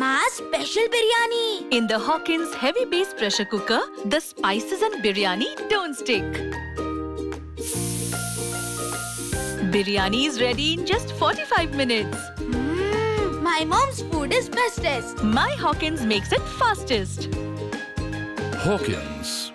Ma's special biryani. In the Hawkins Hevibase pressure cooker, the spices and biryani don't stick. Biryani is ready in just 45 minutes. Mmm, my mom's food is bestest. My Hawkins makes it fastest. Hawkins.